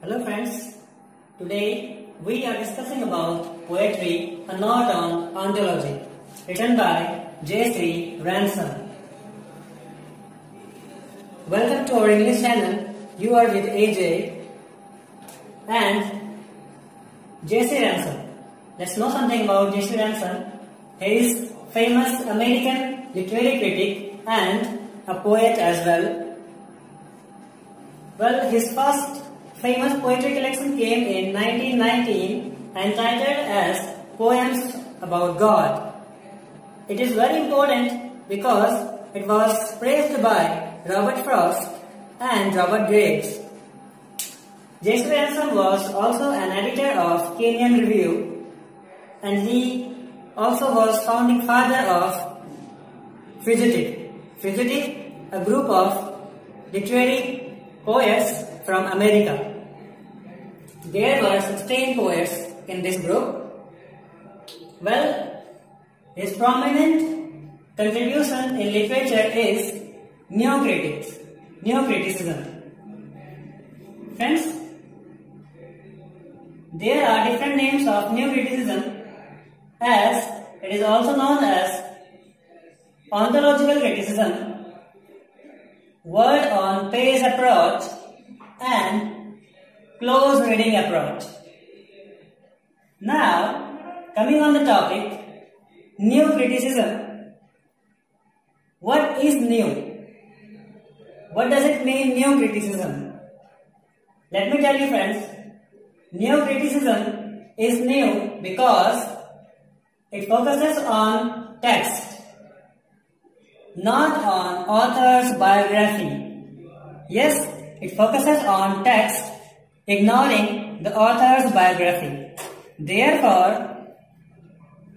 Hello friends, today we are discussing about poetry, a note on ontology, written by J.C. Ransom. Welcome to our English channel. You are with AJ and J.C. Ransom. Let's know something about J.C. Ransom. He is famous American literary critic and a poet as well. Well, his first famous poetry collection came in 1919 entitled as Poems About God. It is very important because it was praised by Robert Frost and Robert Graves. J.C. Ransom was also an editor of Kenyon Review and he also was founding father of Fugitive. Fugitive, a group of literary poets from America. There were 16 poets in this group. Well, his prominent contribution in literature is neo-critics, neo-criticism. Friends, there are different names of neo-criticism as it is also known as ontological criticism word on page approach and close reading approach. Now, coming on the topic, new criticism. What is new? What does it mean, new criticism? Let me tell you friends, new criticism is new because it focuses on text not on author's biography. Yes, it focuses on text, ignoring the author's biography. Therefore,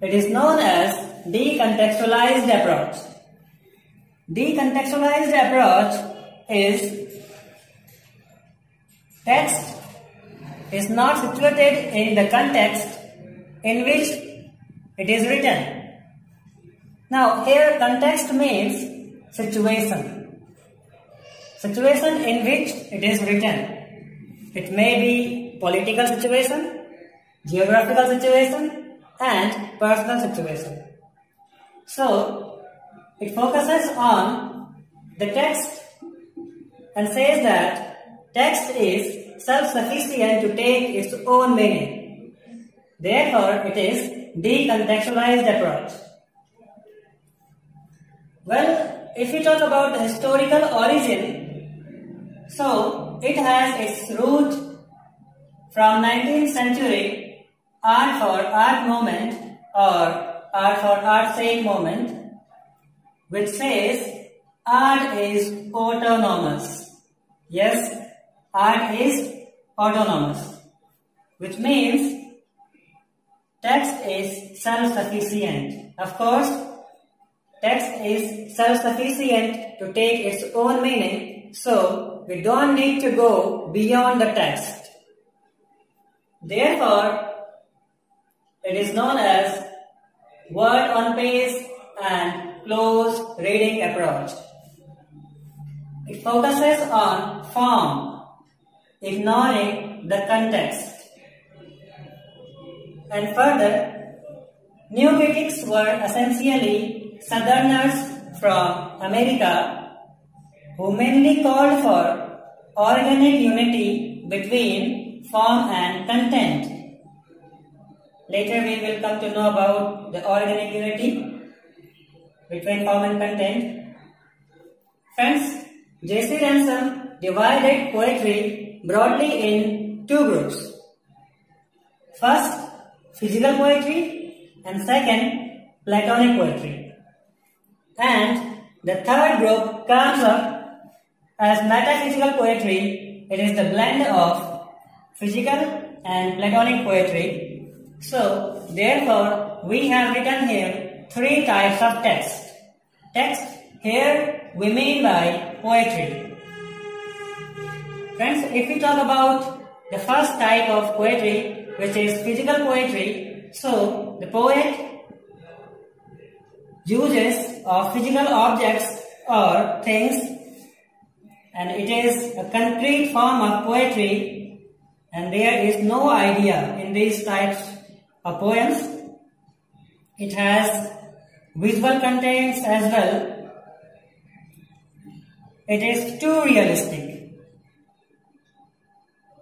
it is known as decontextualized approach. Decontextualized approach is text is not situated in the context in which it is written now here context means situation. Situation in which it is written. It may be political situation, geographical situation and personal situation. So it focuses on the text and says that text is self-sufficient to take its own meaning. Therefore, it is decontextualized approach. Well, if we talk about the historical origin, so it has its root from 19th century art for art movement or art for art sake movement which says art is autonomous. Yes, art is autonomous which means text is self-sufficient. Of course, text is self-sufficient to take its own meaning, so we don't need to go beyond the text. Therefore, it is known as word on page and close reading approach. It focuses on form, ignoring the context. And further, new critics were essentially Southerners from America who mainly called for organic unity between form and content. Later we will come to know about the organic unity between form and content. Friends, J.C. Ransom divided poetry broadly in two groups. First, physical poetry and second, Platonic poetry. And the third group comes up as metaphysical poetry. It is the blend of physical and platonic poetry. So, therefore, we have written here three types of text. Text here we mean by poetry. Friends, if we talk about the first type of poetry, which is physical poetry, so the poet uses of physical objects or things and it is a concrete form of poetry and there is no idea in these types of poems. It has visual contents as well. It is too realistic.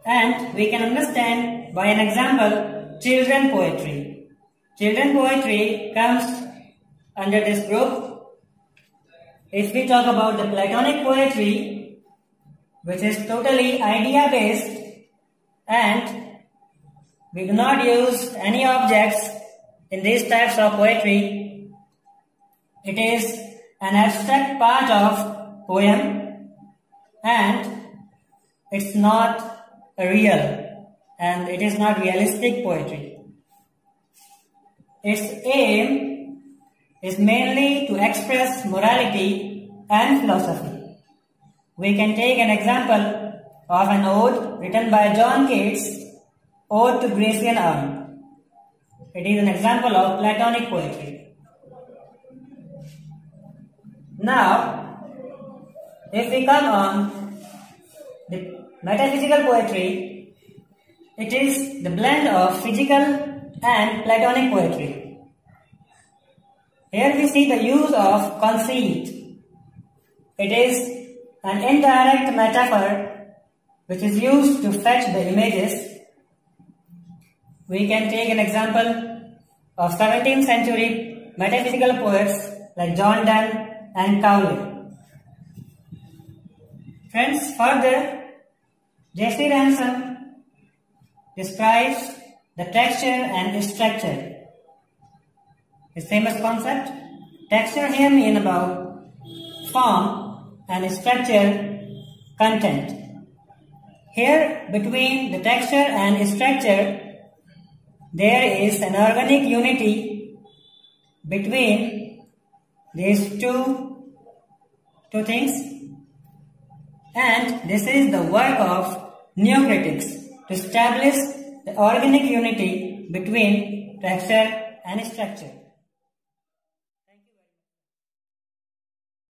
And we can understand by an example children poetry. Children poetry comes under this group. If we talk about the Platonic poetry, which is totally idea based and we do not use any objects in these types of poetry. It is an abstract part of poem and it's not real and it is not realistic poetry. Its aim is mainly to express morality and philosophy. We can take an example of an ode written by John Keats, Ode to Grecian Urn. It is an example of Platonic poetry. Now, if we come on the metaphysical poetry, it is the blend of physical and Platonic poetry. Here we see the use of conceit. It is an indirect metaphor which is used to fetch the images. We can take an example of 17th century metaphysical poets like John Donne and Cowley. Friends, further, J.C. Ransom describes the texture and structure. His famous concept, texture here mean about form and structure, content. Here, between the texture and structure, there is an organic unity between these two, two things. And this is the work of neocritics to establish the organic unity between texture and structure.